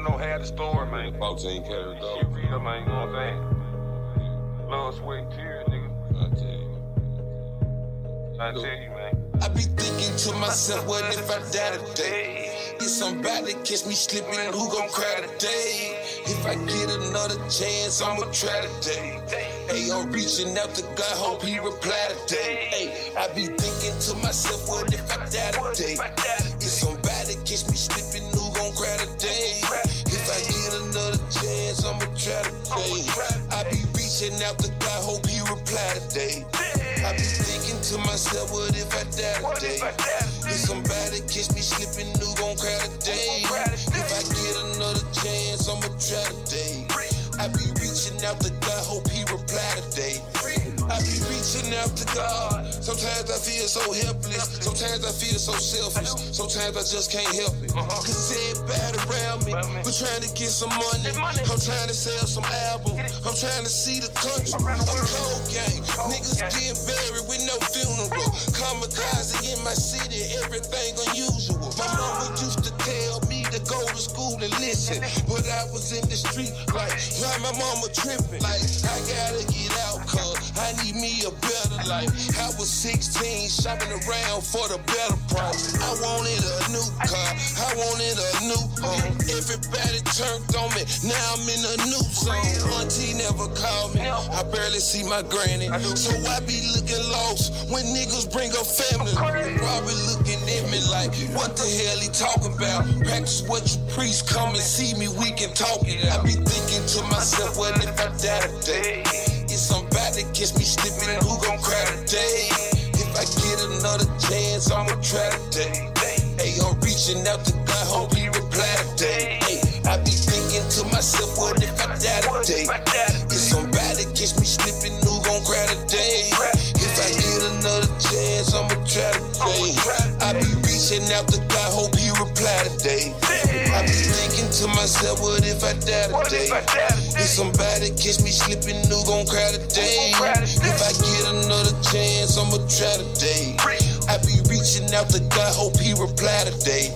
don't have the story, man. 14 karat Shit gold. real, man. You know what I'm saying? Blood, sweat, and tears, nigga. I tell you. I tell you, man. I be thinking to myself, what if I die today? If somebody catch me slipping, who gon' cry today? If I get another chance, I'ma try today. Hey, I'm reaching out to God, hope he reply today. Hey, I be thinking to myself, what if I die today? If somebody catch me slipping, reaching out to God, hope he reply today. I be thinking to myself, what if I die today? If somebody catch me slipping, who gon' cry today? If I get another chance, I'ma try today. I be reaching out to God, hope he reply today. I be reaching out to God. Sometimes I feel so helpless. Sometimes I feel so selfish. Sometimes I just can't help it. Cause everybody around me, we're trying to get some money. I'm trying to sell some albums. Trying to see the country. I'm cold gang. Niggas getting buried with no funeral. Kamikaze in my city, everything unusual. My mama used to tell me to go to school and listen. But I was in the street like, why my mama tripping? Like, I gotta get out, cuz I need me a better life. I was 16, shopping around for the better price. I wanted a new car, I wanted a new home. Everybody turned on me, now I'm in a new zone. Auntie never called me, I barely see my granny. So I be looking lost when niggas bring up family. Probably looking at me like, what the hell he talking about? Practice what you preach, come and see me, we can talk it. I be thinking to myself, what if I die today? If somebody catch me slipping, who gon' cry today? If I get another chance, I'ma try today. Hey, I'm reaching out to what if I die today? If somebody catch me slipping, who gon' cry today? If I get another chance, I'ma try today. I be reaching out to God, hope he reply today. I be thinking to myself, what if I die today? If somebody catch me slipping, who gon' cry today? If I get another chance, I'ma try today. I be reaching out to God, hope he reply today.